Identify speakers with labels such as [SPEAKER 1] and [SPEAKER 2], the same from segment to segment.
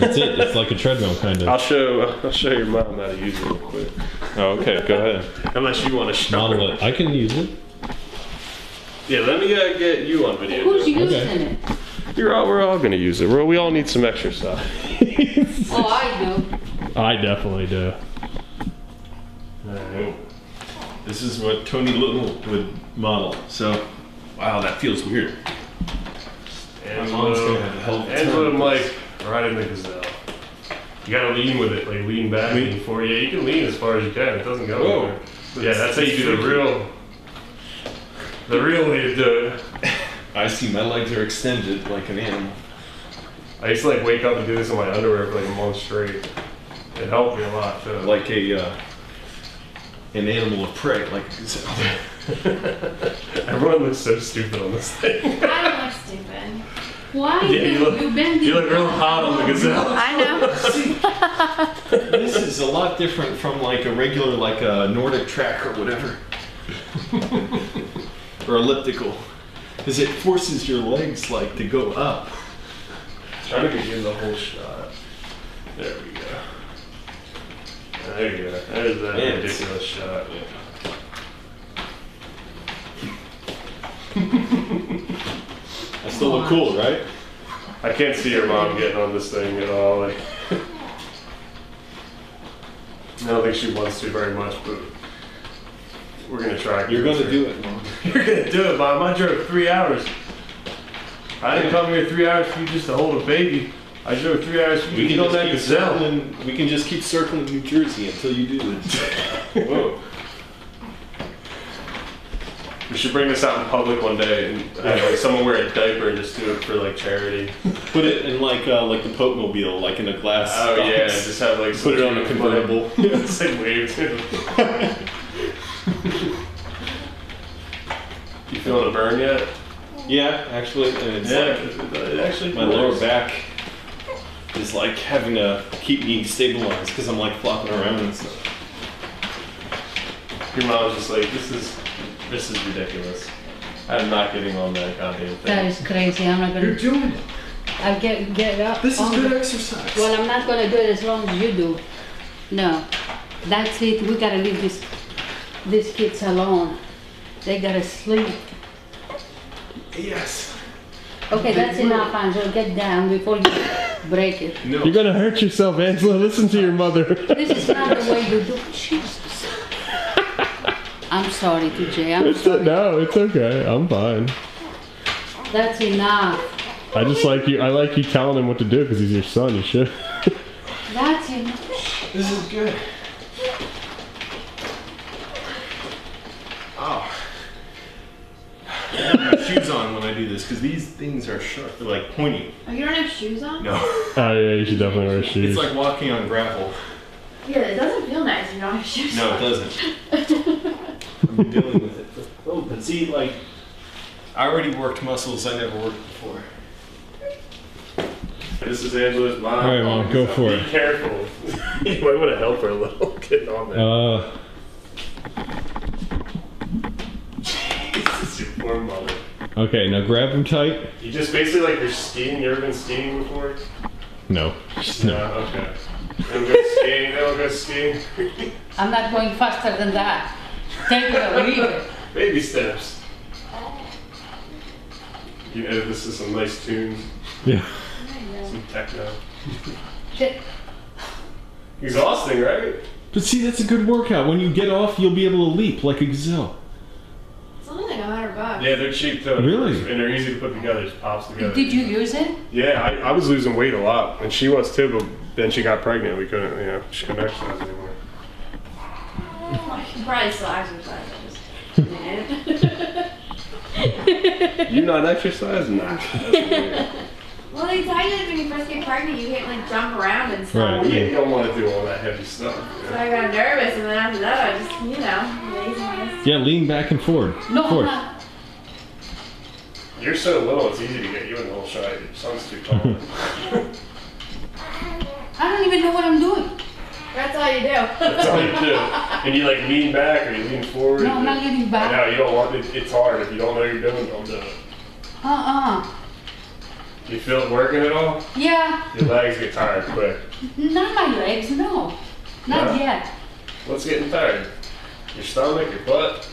[SPEAKER 1] That's it. It's like a treadmill, kind of.
[SPEAKER 2] I'll
[SPEAKER 1] of.
[SPEAKER 2] show I'll show your mom how to use it real quick.
[SPEAKER 1] Oh, okay. Go ahead.
[SPEAKER 2] Unless you want to show
[SPEAKER 1] Model
[SPEAKER 2] her.
[SPEAKER 1] it. I can use it.
[SPEAKER 2] Yeah, let me uh, get you on video.
[SPEAKER 3] Who's
[SPEAKER 2] Joe.
[SPEAKER 3] using
[SPEAKER 1] Okay.
[SPEAKER 3] it?
[SPEAKER 2] You're all, we're all gonna use it. We're, we all need some exercise.
[SPEAKER 3] Oh, I do.
[SPEAKER 1] I definitely do.
[SPEAKER 2] Alright.
[SPEAKER 1] This is what Tony Little would model. So, wow, that feels weird. mom's gonna have a hell of a
[SPEAKER 2] Angela
[SPEAKER 1] time.
[SPEAKER 2] Mike riding the gazelle. You gotta lean with it, like lean back,
[SPEAKER 1] Lean.
[SPEAKER 2] lean forward. Yeah, you can lean as far as you can. It doesn't go
[SPEAKER 1] Whoa.
[SPEAKER 2] anywhere. Yeah, that's how you do the real, the real way to do it.
[SPEAKER 1] I see my legs are extended like an animal.
[SPEAKER 2] I used to like wake up and do this in my underwear for like a month straight. It helped me a lot too.
[SPEAKER 1] Like a uh, an animal of prey, like a gazelle.
[SPEAKER 2] Everyone looks so stupid on this thing.
[SPEAKER 4] I look stupid.
[SPEAKER 3] Why
[SPEAKER 2] Yeah, you look-
[SPEAKER 3] you bend
[SPEAKER 2] You look real hot on the gazelle.
[SPEAKER 4] I know.
[SPEAKER 1] this is a lot different from like a regular, like a NordicTrack or whatever, or elliptical, because it forces your legs like to go up.
[SPEAKER 2] Trying to get you the whole shot. There we go. There you go. That
[SPEAKER 1] is a Yeah,
[SPEAKER 2] ridiculous shot.
[SPEAKER 1] I still look cool, right?
[SPEAKER 2] I can't see your mom getting on this thing at all. Like, I don't think she wants to very much, but we're gonna try.
[SPEAKER 1] You're gonna do it, mom.
[SPEAKER 2] You're gonna do it, mom. I drove three hours. I didn't come here three hours for you just to hold a baby. I drove three hours for you
[SPEAKER 1] We
[SPEAKER 2] to get on that gazelle.
[SPEAKER 1] circling. We can just keep circling New Jersey until you do this.
[SPEAKER 2] Whoa. We should bring this out in public one day and have like someone wear a diaper and just do it for like charity.
[SPEAKER 1] Put it in like uh, like the Pope Mobile, like in a glass.
[SPEAKER 2] Oh yeah,
[SPEAKER 1] box.
[SPEAKER 2] just have like
[SPEAKER 1] Put it on a convertible.
[SPEAKER 2] It's like wave too. you feeling a burn yet?
[SPEAKER 1] Yeah, actually, and it's
[SPEAKER 2] Yeah,
[SPEAKER 1] like
[SPEAKER 2] it actually
[SPEAKER 1] my lower back is like having to keep me stabilized because I'm like flopping around and stuff.
[SPEAKER 2] Your mom's just like, this is this is ridiculous. I'm not getting on that goddamn
[SPEAKER 3] That
[SPEAKER 2] thing.
[SPEAKER 3] is crazy. I'm not
[SPEAKER 1] You're
[SPEAKER 3] gonna.
[SPEAKER 1] doing it.
[SPEAKER 3] I'll get get up.
[SPEAKER 1] This is
[SPEAKER 3] on
[SPEAKER 1] good
[SPEAKER 3] the-
[SPEAKER 1] exercise.
[SPEAKER 3] Well, I'm not gonna do it as long as you do. No, that's it. We gotta leave this these kids alone. They gotta sleep.
[SPEAKER 1] yes.
[SPEAKER 3] Okay, that's enough, Angel. Get down before you break it.
[SPEAKER 1] No.
[SPEAKER 2] You're gonna hurt yourself, Angela. Listen to your mother.
[SPEAKER 3] This is not the way you do. Jesus. I'm sorry, TJ. I'm
[SPEAKER 2] It's
[SPEAKER 3] sorry.
[SPEAKER 2] no, it's okay. I'm fine.
[SPEAKER 3] That's enough.
[SPEAKER 2] I just like you. I like you telling him what to do because he's your son. You should.
[SPEAKER 3] That's enough.
[SPEAKER 1] This is good. Oh. I have my shoes on when I do this because these things are sharp. They're like pointy.
[SPEAKER 4] Oh, you don't have shoes on?
[SPEAKER 1] No.
[SPEAKER 2] Oh yeah, you should definitely wear shoes.
[SPEAKER 1] It's like walking on gravel.
[SPEAKER 4] Yeah, it doesn't feel nice if you don't have shoes
[SPEAKER 1] No, it doesn't. I've dealing with it. Oh, but see, like, I already worked muscles I never worked before.
[SPEAKER 2] This is Angelo's mom.
[SPEAKER 1] All right, Mom, go for
[SPEAKER 2] Be
[SPEAKER 1] it.
[SPEAKER 2] careful. you might want to help her a little getting on there.
[SPEAKER 1] Uh,
[SPEAKER 2] this is your poor mother.
[SPEAKER 1] okay, now grab him tight.
[SPEAKER 2] You just basically like you're skiing. You ever been skiing before?
[SPEAKER 1] No.
[SPEAKER 2] No. Okay. Don't go skiing. Don't go skiing.
[SPEAKER 3] I'm not going faster than that. Take it or leave it.
[SPEAKER 2] Baby steps. You edit this to some nice tunes,
[SPEAKER 1] Yeah.
[SPEAKER 2] some techno.
[SPEAKER 3] Shit.
[SPEAKER 2] Exhausting, right?
[SPEAKER 1] But see, that's a good workout. When you get off, you'll be able to leap like a gazelle.
[SPEAKER 4] It's only like a hundred bucks.
[SPEAKER 2] Yeah, they're cheap too.
[SPEAKER 1] Really?
[SPEAKER 2] And they're easy to put together. Just pops together.
[SPEAKER 3] Did you use it?
[SPEAKER 2] Yeah, I, I was losing weight a lot, and she was too. But then she got pregnant. We couldn't, you know, she couldn't exercise anymore.
[SPEAKER 4] You probably still exercise. I just
[SPEAKER 2] not exercising? Nah.
[SPEAKER 4] Well, they tell you that when you first get pregnant, you can't like jump around and stuff.
[SPEAKER 1] Right.
[SPEAKER 2] yeah, you don't want to do all that heavy stuff. you
[SPEAKER 4] So? I got nervous, and then after that, I just, you know, laziness.
[SPEAKER 1] Yeah, lean back and forward.
[SPEAKER 3] No, I'm
[SPEAKER 1] forward.
[SPEAKER 2] You're so little, it's easy to get you in the whole shot. Your son's too tall.
[SPEAKER 3] I don't even know what I'm doing.
[SPEAKER 4] That's all you do.
[SPEAKER 2] That's all you do. And you like lean back or you lean forward.
[SPEAKER 3] No, I'm not leaning back.
[SPEAKER 2] know, you don't want it. It's hard. If you don't know what you're doing, don't do it.
[SPEAKER 3] Uh-uh.
[SPEAKER 2] You feel it working at all?
[SPEAKER 3] Yeah,
[SPEAKER 2] Your legs get tired quick.
[SPEAKER 3] not my legs, no. Not yet.
[SPEAKER 2] What's getting tired? Your stomach, your butt,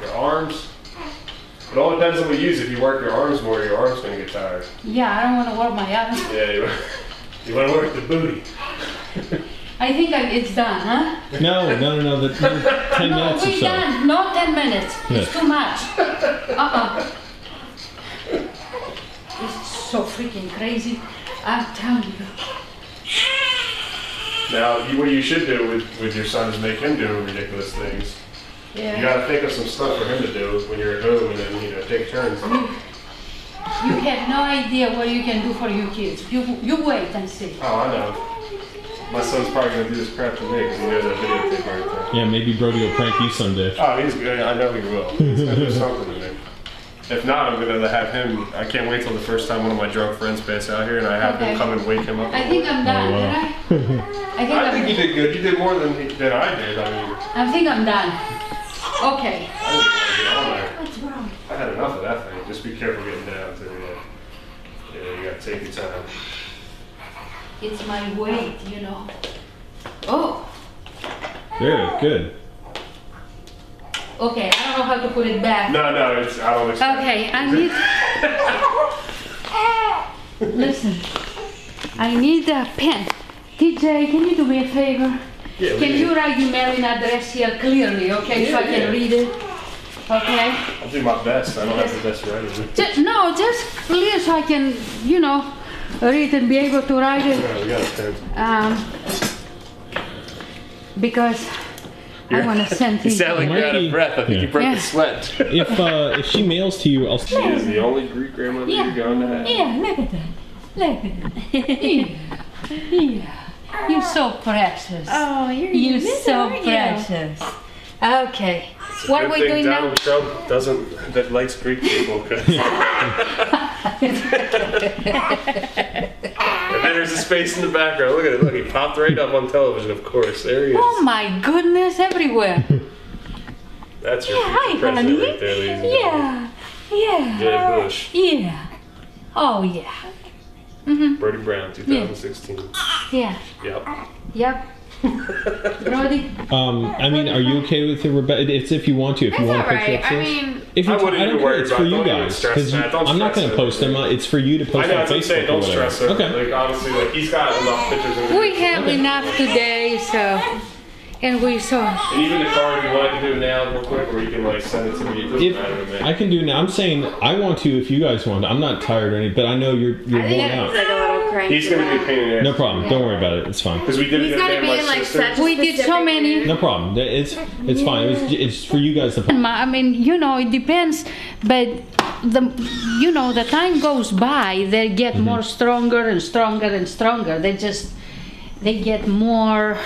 [SPEAKER 2] your arms. It all depends on what you use. If you work your arms more, your arms gonna get tired.
[SPEAKER 3] Yeah, I don't want to work my arms.
[SPEAKER 2] Yeah, you, you want to work the booty.
[SPEAKER 3] I think I, it's done, huh?
[SPEAKER 1] No, no, no, no. The, ten
[SPEAKER 3] No,
[SPEAKER 1] minutes or
[SPEAKER 3] we
[SPEAKER 1] so.
[SPEAKER 3] done. Not 10 minutes. It's too much. Uh-uh. It's so freaking crazy. I'm telling you.
[SPEAKER 2] Now, you, what you should do with, with your son is make him do ridiculous things.
[SPEAKER 3] Yeah.
[SPEAKER 2] You gotta think of some stuff for him to do when you're at home and then, you know, take turns.
[SPEAKER 3] You have no idea what you can do for your kids. You you wait and see.
[SPEAKER 2] Oh, I know. My son's probably gonna do this crap to me because he knows that videotape right there.
[SPEAKER 1] Yeah, maybe Brody will prank you someday.
[SPEAKER 2] Oh, he's good. I know he will. He's gonna do something to me. If not, I'm gonna have him. I can't wait till the first time one of my drunk friends pass out here and I have
[SPEAKER 3] Okay.
[SPEAKER 2] him come and wake him up.
[SPEAKER 3] I think I'm done, oh,
[SPEAKER 1] wow.
[SPEAKER 3] did I? I think
[SPEAKER 2] I
[SPEAKER 3] I'm,
[SPEAKER 2] think you did good. You did more than than I did. I mean,
[SPEAKER 3] I think I'm done. Okay.
[SPEAKER 2] I didn't want to get on there.
[SPEAKER 4] What's wrong?
[SPEAKER 2] I had enough of that thing. Just be careful getting down to the. Yeah, you gotta take your time.
[SPEAKER 3] It's my weight, you know. Oh,
[SPEAKER 1] Good, good.
[SPEAKER 3] okay. I don't know how to put it back.
[SPEAKER 2] No, no, it's I don't expect.
[SPEAKER 3] Okay, I need. Listen, I need a pen. TJ, can you do me a favor?
[SPEAKER 2] Yeah, we
[SPEAKER 3] Can
[SPEAKER 2] can-
[SPEAKER 3] you write your mailing address here clearly, okay, so I can
[SPEAKER 2] yeah.
[SPEAKER 3] read it? Okay?
[SPEAKER 2] I'll do my best. I don't have the best writing.
[SPEAKER 3] Just, no, just clear so I can, you know, read and be able to write it.
[SPEAKER 2] Yeah, we got a pen.
[SPEAKER 3] Um, because I want to send
[SPEAKER 2] You
[SPEAKER 3] things.
[SPEAKER 2] sound like you're out of breath. I think
[SPEAKER 1] Yeah.
[SPEAKER 2] you broke
[SPEAKER 3] Yeah.
[SPEAKER 2] a sweat.
[SPEAKER 1] If uh, if she mails to you, I'll.
[SPEAKER 2] She is the only Greek grandmother
[SPEAKER 3] Yeah.
[SPEAKER 2] you're going to have.
[SPEAKER 3] Yeah, look at that. Look at that. Yeah. yeah. You're so precious.
[SPEAKER 4] Oh, you're
[SPEAKER 3] You're so precious. Okay. What are we
[SPEAKER 2] thing
[SPEAKER 3] doing now?
[SPEAKER 2] Donald Trump doesn't that likes Greek people. 'Cause- and then there's a space in the background. Look at it. Look, he popped right up on television. Of course, there he is.
[SPEAKER 3] Oh my goodness, everywhere.
[SPEAKER 2] That's your
[SPEAKER 3] Yeah, hi,
[SPEAKER 2] future president
[SPEAKER 3] honey.
[SPEAKER 2] right there, ladies and gentlemen.
[SPEAKER 3] Yeah, yeah,
[SPEAKER 2] Jeb Bush,
[SPEAKER 3] yeah. Oh yeah,
[SPEAKER 2] Bertie Brown, 2016.
[SPEAKER 3] yeah,
[SPEAKER 2] Yep.
[SPEAKER 3] yep. Brody,
[SPEAKER 1] Um, I mean, are you okay with it, Rebecca? It's if you want to. If you
[SPEAKER 4] It's
[SPEAKER 1] want to put
[SPEAKER 4] alright.
[SPEAKER 1] it
[SPEAKER 4] I mean,
[SPEAKER 1] if you
[SPEAKER 2] I wouldn't
[SPEAKER 1] I don't
[SPEAKER 2] even
[SPEAKER 1] care.
[SPEAKER 2] worry
[SPEAKER 1] It's
[SPEAKER 2] about
[SPEAKER 1] for
[SPEAKER 2] it.
[SPEAKER 1] you
[SPEAKER 2] Don't even
[SPEAKER 1] guys
[SPEAKER 2] stress
[SPEAKER 1] because I'm not going to post them. It's for you to post
[SPEAKER 2] I know.
[SPEAKER 1] on
[SPEAKER 2] That's what I'm
[SPEAKER 1] Facebook
[SPEAKER 2] saying. Don't stress it.
[SPEAKER 1] Okay.
[SPEAKER 2] Like honestly, like he's got enough pictures. Of
[SPEAKER 3] we have enough today, so and we saw.
[SPEAKER 2] And even the card, if you wanted to do now, real quick, or you can like send it to me. It doesn't
[SPEAKER 1] If
[SPEAKER 2] matter to me.
[SPEAKER 1] I can do now, I'm saying I want to. If you guys want, I'm not tired or anything, but I know you're you're
[SPEAKER 4] I think
[SPEAKER 1] worn
[SPEAKER 4] he's
[SPEAKER 1] out.
[SPEAKER 4] Like a.
[SPEAKER 2] He's gonna be a pain in the ass.
[SPEAKER 1] No problem. Don't worry about it. It's fine.
[SPEAKER 2] Because we did it
[SPEAKER 4] He's
[SPEAKER 2] the other
[SPEAKER 4] gotta be in like such.
[SPEAKER 3] We did so many-
[SPEAKER 1] No problem. It's it's fine. It was it's for you guys to.
[SPEAKER 3] I mean, you know, it depends, but the you know the time goes by, they get
[SPEAKER 1] Mm-hmm.
[SPEAKER 3] more stronger and stronger and stronger. They just they get more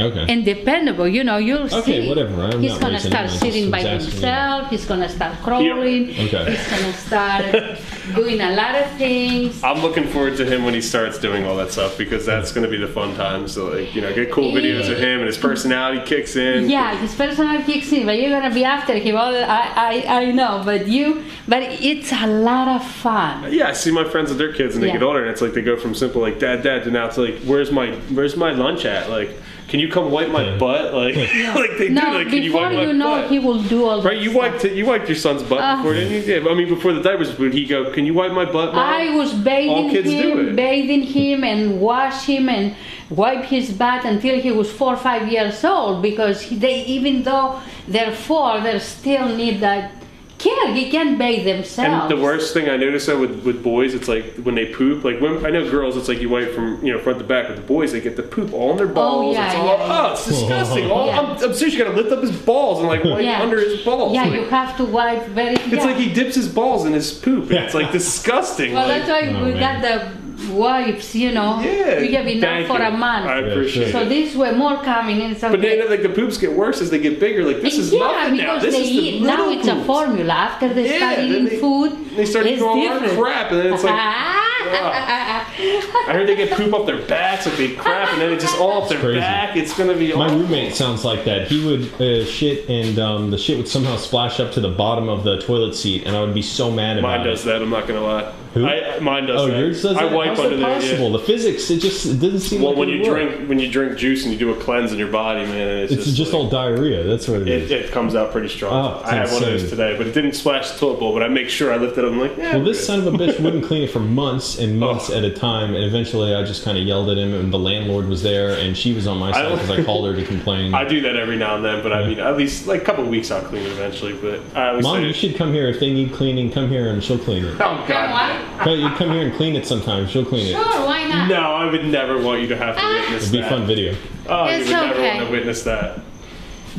[SPEAKER 1] Okay.
[SPEAKER 3] independable. You know, you'll
[SPEAKER 1] Okay,
[SPEAKER 3] see.
[SPEAKER 1] whatever. I'm
[SPEAKER 3] he's gonna start
[SPEAKER 1] him, I just
[SPEAKER 3] sitting by
[SPEAKER 1] was asking you.
[SPEAKER 3] himself. He's gonna start crawling.
[SPEAKER 1] Okay.
[SPEAKER 3] He's gonna start doing a lot of things.
[SPEAKER 2] I'm looking forward to him when he starts doing all that stuff because that's going to be the fun time. So like you know, get cool videos of him and his personality kicks in.
[SPEAKER 3] Yeah, his personality kicks in, but you're gonna be after him. All I, I, I know, but you, but it's a lot of fun.
[SPEAKER 2] Yeah, I see my friends with their kids and they
[SPEAKER 3] Yeah.
[SPEAKER 2] get older and it's like they go from simple like dad dad to now to like where's my where's my lunch at like can you come wipe my butt like like they
[SPEAKER 3] No,
[SPEAKER 2] do like can you
[SPEAKER 3] before
[SPEAKER 2] wipe my
[SPEAKER 3] you know,
[SPEAKER 2] butt
[SPEAKER 3] he will do all
[SPEAKER 2] right
[SPEAKER 3] that
[SPEAKER 2] you
[SPEAKER 3] stuff.
[SPEAKER 2] wiped it, you wiped your son's butt
[SPEAKER 3] Uh,
[SPEAKER 2] before didn't you yeah I mean before the diapers would he go can you wipe my butt mom
[SPEAKER 3] I was bathing
[SPEAKER 2] All kids do
[SPEAKER 3] him,
[SPEAKER 2] it.
[SPEAKER 3] bathing him, and wash him and wipe his butt until he was four or five years old. Because they, even though they're four, they still need that care. He can't bathe themselves.
[SPEAKER 2] And the worst thing I notice though with, with boys, it's like when they poop. Like when I know girls, it's like you wipe from you know front to back. but the boys, they get the poop all in their oh, balls.
[SPEAKER 3] yeah,
[SPEAKER 2] it's all,
[SPEAKER 3] yeah, yeah.
[SPEAKER 2] oh, it's disgusting. All, oh,
[SPEAKER 3] Yeah.
[SPEAKER 2] I'm, I'm serious. You gotta lift up his balls and like wipe
[SPEAKER 3] Yeah.
[SPEAKER 2] under his balls.
[SPEAKER 3] Yeah,
[SPEAKER 2] Like,
[SPEAKER 3] you have to wipe very.
[SPEAKER 2] It's
[SPEAKER 3] yeah.
[SPEAKER 2] like he dips his balls in his poop. And it's like disgusting.
[SPEAKER 3] Well,
[SPEAKER 2] like,
[SPEAKER 3] that's why
[SPEAKER 1] Oh,
[SPEAKER 3] we
[SPEAKER 1] man.
[SPEAKER 3] got the wipes. You know,
[SPEAKER 2] yeah.
[SPEAKER 3] we have enough
[SPEAKER 2] thank
[SPEAKER 3] for
[SPEAKER 2] you.
[SPEAKER 3] a month.
[SPEAKER 2] I appreciate
[SPEAKER 3] so
[SPEAKER 2] it.
[SPEAKER 3] these were more coming in. So
[SPEAKER 2] But
[SPEAKER 3] they-
[SPEAKER 2] then like the poops get worse as they get bigger. Like this is
[SPEAKER 3] yeah,
[SPEAKER 2] nothing now.
[SPEAKER 3] because
[SPEAKER 2] This
[SPEAKER 3] they
[SPEAKER 2] is the
[SPEAKER 3] eat now.
[SPEAKER 2] little
[SPEAKER 3] It's a formula. After they
[SPEAKER 2] Yeah,
[SPEAKER 3] start
[SPEAKER 2] then
[SPEAKER 3] eating
[SPEAKER 2] they-
[SPEAKER 3] food,
[SPEAKER 2] They start
[SPEAKER 3] it's
[SPEAKER 2] eating all our
[SPEAKER 3] different.
[SPEAKER 2] crap, and then it's like. I heard they get poop up their backs, like they crap, and then it's just all up their
[SPEAKER 1] crazy.
[SPEAKER 2] back. It's gonna be.
[SPEAKER 1] My
[SPEAKER 2] awful.
[SPEAKER 1] roommate sounds like that. He would uh, shit, and um, the shit would somehow splash up to the bottom of the toilet seat, and I would be so mad about
[SPEAKER 2] Mine does
[SPEAKER 1] it.
[SPEAKER 2] that. I'm not gonna lie.
[SPEAKER 1] Who?
[SPEAKER 2] I, mine does
[SPEAKER 1] Oh,
[SPEAKER 2] that.
[SPEAKER 1] yours does
[SPEAKER 2] I
[SPEAKER 1] that?
[SPEAKER 2] wipe
[SPEAKER 1] How's
[SPEAKER 2] under
[SPEAKER 1] that
[SPEAKER 2] there.
[SPEAKER 1] possible?
[SPEAKER 2] Yeah.
[SPEAKER 1] The physics, it just it doesn't seem
[SPEAKER 2] Well,
[SPEAKER 1] like
[SPEAKER 2] when
[SPEAKER 1] it
[SPEAKER 2] you
[SPEAKER 1] would work.
[SPEAKER 2] drink when you drink juice and you do a cleanse in your body, man, it's,
[SPEAKER 1] it's just,
[SPEAKER 2] like-
[SPEAKER 1] all diarrhea. That's what it is.
[SPEAKER 2] It, it comes out pretty strong.
[SPEAKER 1] Oh,
[SPEAKER 2] I have one of those today, but it didn't splash the toilet bowl. But I make sure I lift it up. I'm like, yeah.
[SPEAKER 1] well, this son of a bitch wouldn't clean it for months and months
[SPEAKER 2] Oh.
[SPEAKER 1] at a time, and eventually I just kind of yelled at him, and the landlord was there, and she was on my side because I called her to complain.
[SPEAKER 2] I do that every now and then, but I mean, at least like a couple of weeks I'll clean it eventually. But I always
[SPEAKER 1] Mom,
[SPEAKER 2] say,
[SPEAKER 1] you should come here if they need cleaning. Come here and she'll clean it.
[SPEAKER 2] oh god,
[SPEAKER 1] Hey, you come here and clean it sometimes. She'll clean it.
[SPEAKER 3] Sure, why not?
[SPEAKER 2] no, I would never want you to have to ah. witness
[SPEAKER 1] It'd be a
[SPEAKER 2] that.
[SPEAKER 1] fun video.
[SPEAKER 2] Oh, you
[SPEAKER 3] It's
[SPEAKER 2] would never
[SPEAKER 3] okay.
[SPEAKER 2] want to witness that.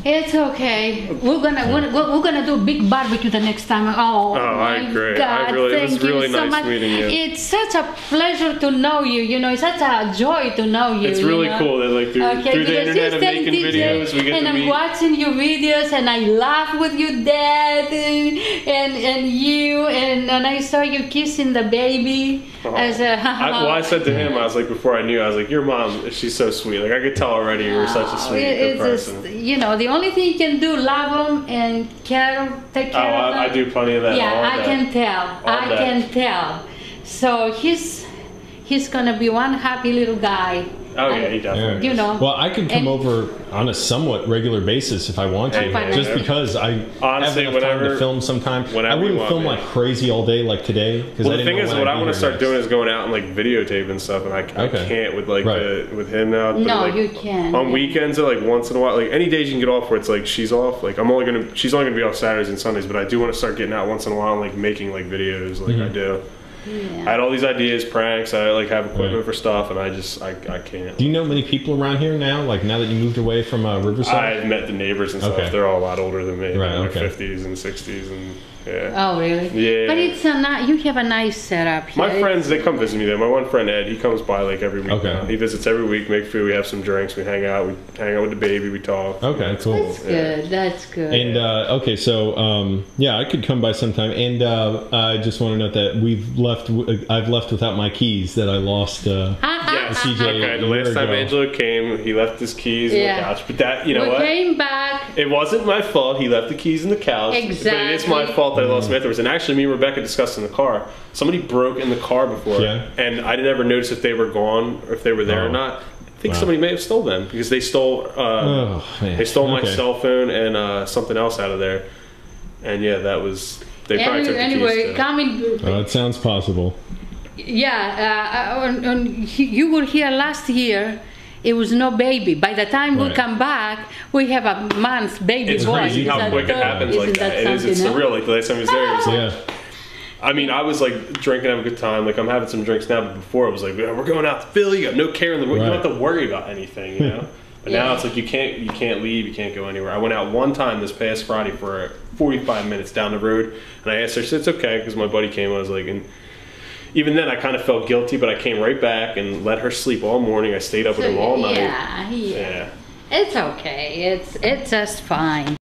[SPEAKER 3] It's okay. We're gonna we're, we're gonna do a big barbecue the next time. Oh, oh
[SPEAKER 2] I
[SPEAKER 3] my
[SPEAKER 2] agree. I
[SPEAKER 3] God!
[SPEAKER 2] really- it was
[SPEAKER 3] thank you
[SPEAKER 2] really
[SPEAKER 3] so
[SPEAKER 2] nice
[SPEAKER 3] much.
[SPEAKER 2] meeting you.
[SPEAKER 3] It's such a pleasure to know you. You know, it's such a joy to know you.
[SPEAKER 2] It's
[SPEAKER 3] you
[SPEAKER 2] really
[SPEAKER 3] know?
[SPEAKER 2] cool that like through,
[SPEAKER 3] Okay,
[SPEAKER 2] through the internet
[SPEAKER 3] staying
[SPEAKER 2] making
[SPEAKER 3] TJ,
[SPEAKER 2] videos, we get
[SPEAKER 3] and
[SPEAKER 2] to
[SPEAKER 3] I'm
[SPEAKER 2] meet.
[SPEAKER 3] watching your videos, and I laugh with your dad and and, you, and, and I saw you kissing the baby. Oh. As a,
[SPEAKER 2] I, well, I said to him, I was like, before I knew, I was like, your mom, she's so sweet. Like I could tell already you were such a oh, sweet,
[SPEAKER 3] It- it's
[SPEAKER 2] person.
[SPEAKER 3] just, you know, the only thing you can do, love them and care, take
[SPEAKER 2] oh,
[SPEAKER 3] care of them.
[SPEAKER 2] I, I do plenty of that.
[SPEAKER 3] yeah,
[SPEAKER 2] all
[SPEAKER 3] I
[SPEAKER 2] day.
[SPEAKER 3] can tell. I
[SPEAKER 2] day.
[SPEAKER 3] can tell. So he's he's gonna be one happy little guy.
[SPEAKER 2] Oh yeah,
[SPEAKER 3] And,
[SPEAKER 2] he definitely.
[SPEAKER 3] You know.
[SPEAKER 1] Well, I can come
[SPEAKER 3] And-
[SPEAKER 1] over on a somewhat regular basis if I want to,
[SPEAKER 2] Hey,
[SPEAKER 3] man.
[SPEAKER 1] just because I
[SPEAKER 2] Honestly,
[SPEAKER 1] have enough time to film sometime. I wouldn't
[SPEAKER 2] want,
[SPEAKER 1] film
[SPEAKER 2] man.
[SPEAKER 1] like crazy all day like today.
[SPEAKER 2] Well,
[SPEAKER 1] I
[SPEAKER 2] the thing is, what
[SPEAKER 1] I'd
[SPEAKER 2] I want to start
[SPEAKER 1] next.
[SPEAKER 2] doing is going out and like videotape and stuff, and I, I can't with like
[SPEAKER 1] Right.
[SPEAKER 2] the, with him now. but,
[SPEAKER 3] no,
[SPEAKER 2] like,
[SPEAKER 3] you can.
[SPEAKER 2] on weekends or like once in a while, like any days you can get off where it's like she's off. Like I'm only gonna, she's only gonna be off Saturdays and Sundays, but I do want to start getting out once in a while and like making like videos, like I
[SPEAKER 1] Mm-hmm.
[SPEAKER 2] do.
[SPEAKER 3] Yeah.
[SPEAKER 2] I had all these ideas, pranks. I like have equipment
[SPEAKER 1] Right.
[SPEAKER 2] for stuff, and I just I, I can't.
[SPEAKER 1] Do you know many people around here now? Like now that you moved away from uh, Riverside?
[SPEAKER 2] I've met the neighbors and stuff.
[SPEAKER 1] Okay.
[SPEAKER 2] They're all a lot older than me.
[SPEAKER 1] Right,
[SPEAKER 2] in
[SPEAKER 1] okay.
[SPEAKER 2] their 50s and 60s, and yeah.
[SPEAKER 3] Oh really?
[SPEAKER 2] Yeah.
[SPEAKER 3] But it's a ni- you have a nice setup here.
[SPEAKER 2] My friends, they come visit me there. My one friend Ed, he comes by like every week.
[SPEAKER 1] Okay.
[SPEAKER 2] now. He visits every week, make food, we have some drinks, we hang out, we hang out with the baby, we talk.
[SPEAKER 1] Okay, cool.
[SPEAKER 3] That's good. That's good.
[SPEAKER 1] And uh, okay, so um, yeah, I could come by sometime. And uh, I just want to note that we've left. I've left without my keys that I lost. Uh,
[SPEAKER 2] Yes.
[SPEAKER 1] TJ
[SPEAKER 2] Okay, the
[SPEAKER 1] a year
[SPEAKER 2] last time
[SPEAKER 1] ago.
[SPEAKER 2] Angelo came, he left his keys in
[SPEAKER 3] Yeah.
[SPEAKER 2] the couch. But that, you know
[SPEAKER 3] we
[SPEAKER 2] what?
[SPEAKER 3] came back.
[SPEAKER 2] It wasn't my fault. He left the keys in the couch. But it is my
[SPEAKER 3] Exactly.
[SPEAKER 2] Fault that I lost them afterwards. And actually, me and Rebecca discussed in the car. Somebody broke in the car before,
[SPEAKER 1] Yeah.
[SPEAKER 2] and I didn't ever notice if they were gone or if they were there or
[SPEAKER 1] Oh.
[SPEAKER 2] not. I think
[SPEAKER 1] Wow.
[SPEAKER 2] somebody may have stole them because they stole. Uh,
[SPEAKER 1] oh
[SPEAKER 2] They stole my
[SPEAKER 1] Okay.
[SPEAKER 2] cell phone and uh, something else out of there. And yeah, that was. They probably
[SPEAKER 3] Any-
[SPEAKER 2] took the
[SPEAKER 3] anyway,
[SPEAKER 2] keys. too.
[SPEAKER 3] coming.
[SPEAKER 1] Oh, it sounds possible.
[SPEAKER 3] Yeah, uh, on, on, you were here last year. It was no baby. By the time we come back, we have a month baby
[SPEAKER 2] It's
[SPEAKER 3] boy.
[SPEAKER 2] crazy how
[SPEAKER 3] Isn't
[SPEAKER 2] quick it happens like
[SPEAKER 3] isn't
[SPEAKER 2] that. It is. It's surreal. Like the last time he was there, it was like.
[SPEAKER 1] Yeah.
[SPEAKER 2] I mean, I was like drinking, having a good time. Like I'm having some drinks now, but before it was like, we're going out to Philly. You got no care in the world. You don't have to worry about anything, you know. But now it's like you can't, you can't leave, you can't go anywhere. I went out one time this past Friday for 45 minutes down the road, and I asked her, she said, "It's okay," because my buddy came. I was like, and even then I kind of felt guilty, but I came right back and let her sleep all morning. I stayed up with him all night.
[SPEAKER 3] Yeah, yeah,
[SPEAKER 2] Yeah.
[SPEAKER 3] It's okay. It's it's just fine.